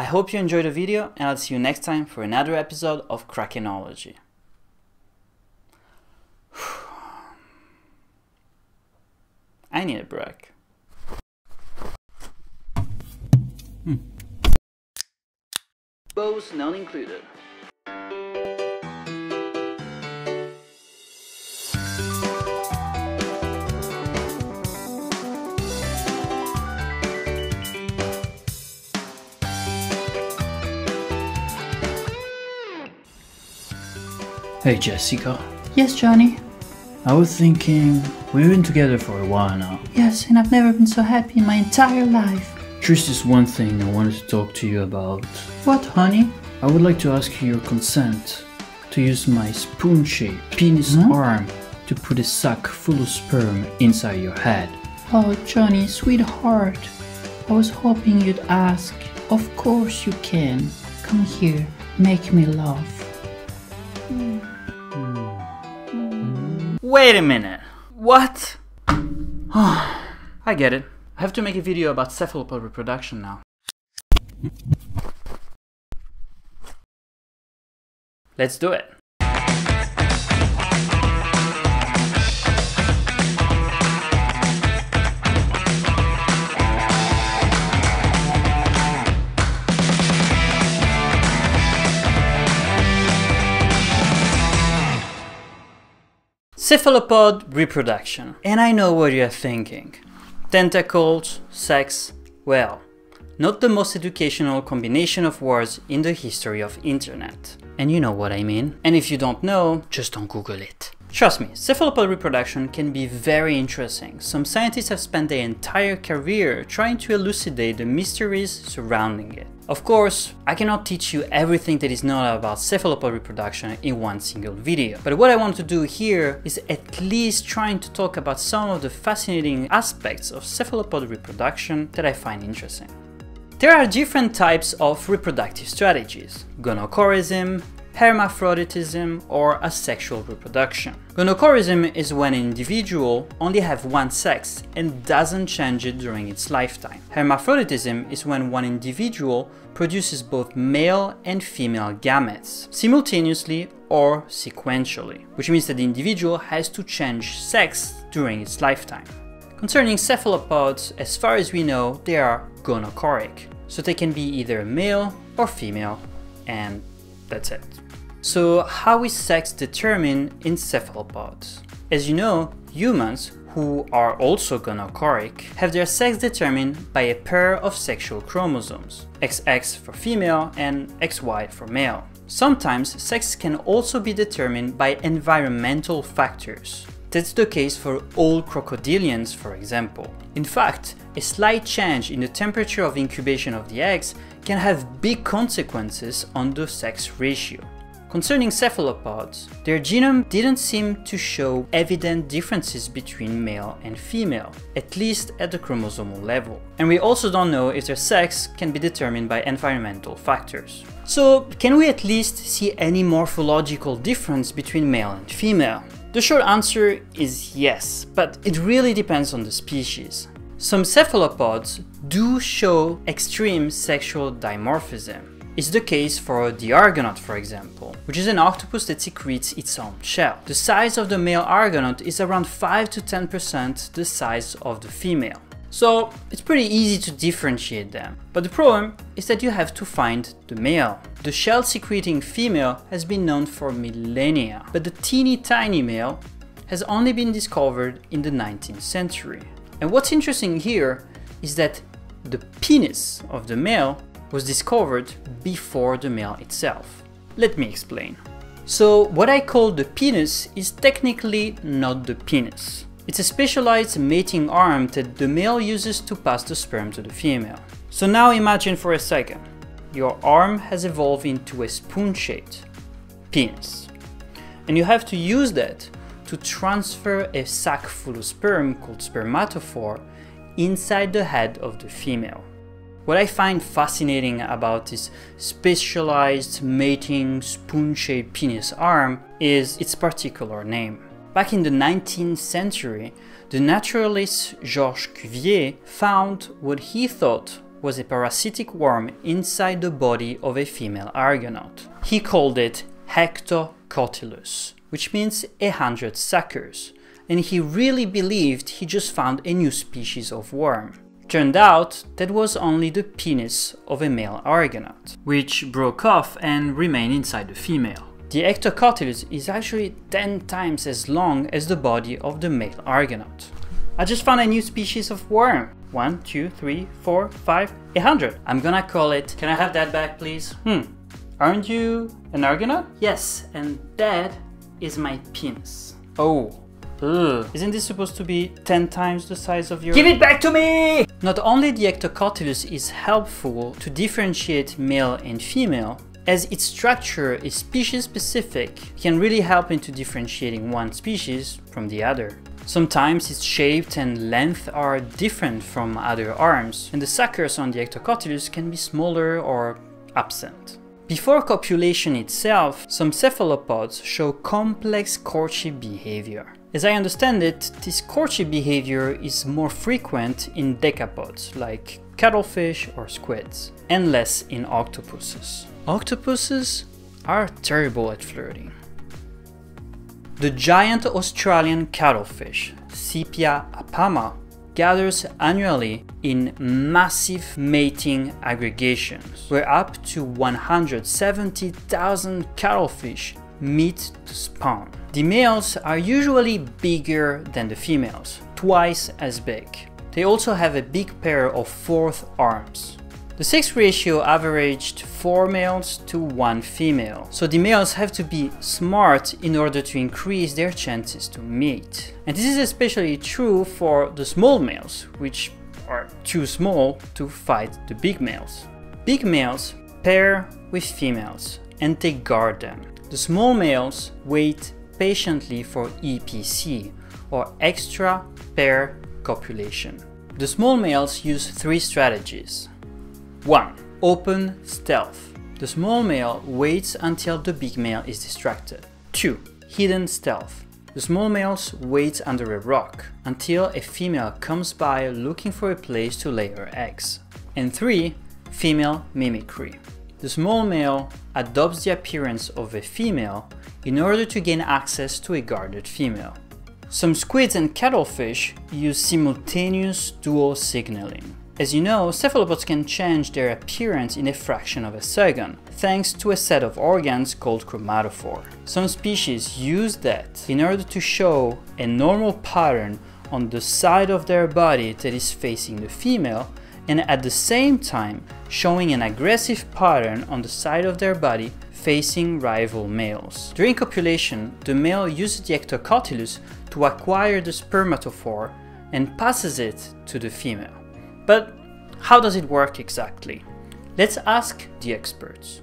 I hope you enjoyed the video and I'll see you next time for another episode of Krakenology. I need a break. Hmm. Both not included. Hey Jessica, Yes, Johnny. I was thinking we've been together for a while now. Yes, and I've never been so happy in my entire life. Just one thing I wanted to talk to you about. What, honey? I would like to ask you your consent to use my spoon-shaped penis arm to put a sack full of sperm inside your head. Oh, Johnny, sweetheart. I was hoping you'd ask. Of course you can. Come here, make me love. Hmm. Wait a minute. What? I get it. I have to make a video about cephalopod reproduction now. Let's do it. Cephalopod reproduction. And I know what you're thinking. Tentacles, sex, well, not the most educational combination of words in the history of internet. And you know what I mean. And if you don't know, just don't Google it. Trust me, cephalopod reproduction can be very interesting. Some scientists have spent their entire career trying to elucidate the mysteries surrounding it. Of course, I cannot teach you everything that is known about cephalopod reproduction in one single video, but what I want to do here is at least trying to talk about some of the fascinating aspects of cephalopod reproduction that I find interesting. There are different types of reproductive strategies, gonochorism, hermaphroditism, or asexual reproduction. Gonochorism is when an individual only have one sex and doesn't change it during its lifetime. Hermaphroditism is when one individual produces both male and female gametes simultaneously or sequentially, which means that the individual has to change sex during its lifetime. Concerning cephalopods, as far as we know, they are gonochoric, so they can be either male or female, and that's it. So how is sex determined in cephalopods? As you know, humans, who are also gonochoric, have their sex determined by a pair of sexual chromosomes, XX for female and XY for male. Sometimes sex can also be determined by environmental factors. That's the case for all crocodilians, for example. In fact, a slight change in the temperature of incubation of the eggs can have big consequences on the sex ratio. Concerning cephalopods, their genome didn't seem to show evident differences between male and female, at least at the chromosomal level. And we also don't know if their sex can be determined by environmental factors. So, can we at least see any morphological difference between male and female? The short answer is yes, but it really depends on the species. Some cephalopods do show extreme sexual dimorphism. It's the case for the argonaut, for example, which is an octopus that secretes its own shell. The size of the male argonaut is around 5 to 10% the size of the female. So it's pretty easy to differentiate them. But the problem is that you have to find the male. The shell secreting female has been known for millennia, but the teeny tiny male has only been discovered in the 19th century. And what's interesting here is that the penis of the male was discovered before the male itself. Let me explain. So what I call the penis is technically not the penis. It's a specialized mating arm that the male uses to pass the sperm to the female. So now imagine for a second, your arm has evolved into a spoon-shaped penis. And you have to use that to transfer a sac full of sperm called spermatophore inside the head of the female. What I find fascinating about this specialized mating spoon-shaped penis arm is its particular name. Back in the 19th century, the naturalist Georges Cuvier found what he thought was a parasitic worm inside the body of a female argonaut. He called it Hectocotylus, which means a hundred suckers, and he really believed he just found a new species of worm. Turned out that was only the penis of a male argonaut, which broke off and remained inside the female. The Hectocotylus is actually 10 times as long as the body of the male argonaut. I just found a new species of worm. One, two, three, four, five, a hundred. I'm gonna call it. Can I have that back, please? Hmm. Aren't you an Argonaut? Yes, and that is my penis. Oh. Ugh. Isn't this supposed to be 10 times the size of your- Give it back to me! Not only the Hectocotylus is helpful to differentiate male and female, as its structure is species specific, can really help into differentiating one species from the other. Sometimes its shape and length are different from other arms, and the suckers on the Hectocotylus can be smaller or absent. Before copulation itself, some cephalopods show complex courtship behavior. As I understand it, this courtship behavior is more frequent in decapods like cuttlefish or squids, and less in octopuses. Octopuses are terrible at flirting. The giant Australian cuttlefish, Sepia apama, gathers annually in massive mating aggregations, where up to 170,000 cuttlefish meet to spawn. The males are usually bigger than the females, twice as big. They also have a big pair of fourth arms. The sex ratio averaged 4 males to 1 female, so the males have to be smart in order to increase their chances to mate. And this is especially true for the small males, which are too small to fight the big males. Big males pair with females and they guard them. The small males wait patiently for EPC or extra pair copulation. The small males use three strategies. 1. Open stealth. The small male waits until the big male is distracted. 2. Hidden stealth. The small males wait under a rock until a female comes by looking for a place to lay her eggs. And 3. Female mimicry. The small male adopts the appearance of a female in order to gain access to a guarded female. Some squids and cuttlefish use simultaneous dual signaling. As you know, cephalopods can change their appearance in a fraction of a second, thanks to a set of organs called chromatophore. Some species use that in order to show a normal pattern on the side of their body that is facing the female, and at the same time showing an aggressive pattern on the side of their body facing rival males. During copulation, the male uses the Hectocotylus to acquire the spermatophore and passes it to the female. But how does it work exactly? Let's ask the experts.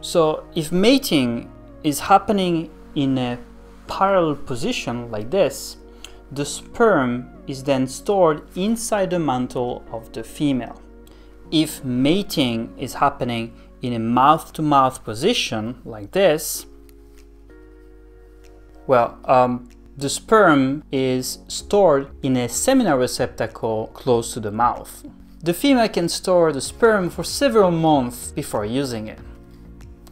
So, if mating is happening in a parallel position like this, the sperm is then stored inside the mantle of the female. If mating is happening in a mouth to mouth position like this, well, um, the sperm is stored in a seminal receptacle close to the mouth. The female can store the sperm for several months before using it.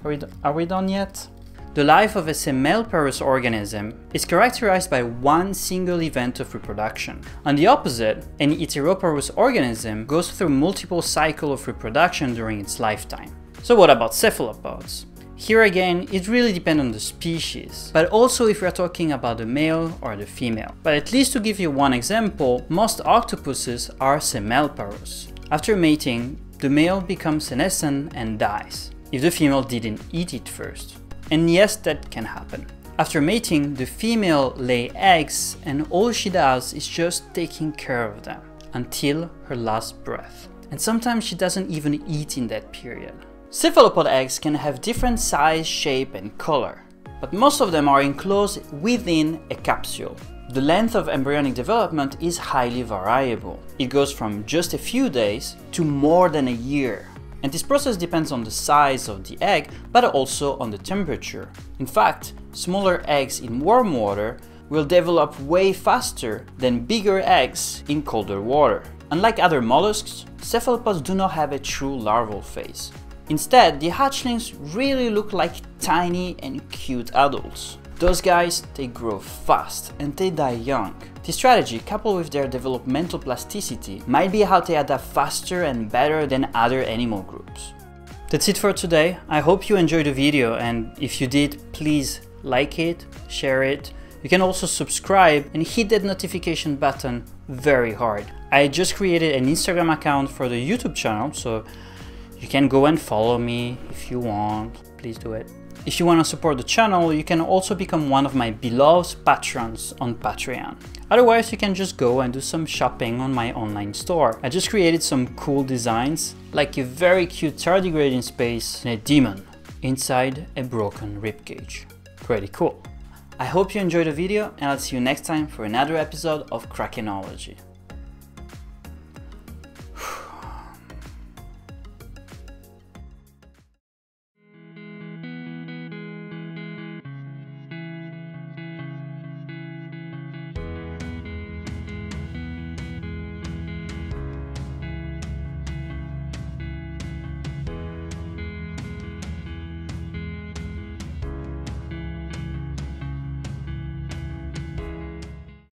Are we, are we done yet? The life of a semelparous organism is characterized by one single event of reproduction. On the opposite, an iteroparous organism goes through multiple cycles of reproduction during its lifetime. So what about cephalopods? Here again, it really depends on the species, but also if we're talking about the male or the female. But at least to give you one example, most octopuses are semelparous. After mating, the male becomes senescent and dies, if the female didn't eat it first. And yes, that can happen. After mating, the female lay eggs and all she does is just taking care of them until her last breath. And sometimes she doesn't even eat in that period. Cephalopod eggs can have different size, shape and color, but most of them are enclosed within a capsule. The length of embryonic development is highly variable. It goes from just a few days to more than a year. And this process depends on the size of the egg, but also on the temperature. In fact, smaller eggs in warm water will develop way faster than bigger eggs in colder water. Unlike other mollusks, cephalopods do not have a true larval phase. Instead, the hatchlings really look like tiny and cute adults. Those guys, they grow fast and they die young. This strategy, coupled with their developmental plasticity, might be how they adapt faster and better than other animal groups. That's it for today. I hope you enjoyed the video and if you did, please like it, share it. You can also subscribe and hit that notification button very hard. I just created an Instagram account for the YouTube channel, so you can go and follow me if you want. Please do it. If you want to support the channel, you can also become one of my beloved patrons on Patreon. Otherwise, you can just go and do some shopping on my online store. I just created some cool designs, like a very cute tardigrade in space and a demon inside a broken ribcage. Pretty cool. I hope you enjoyed the video and I'll see you next time for another episode of Krakenology.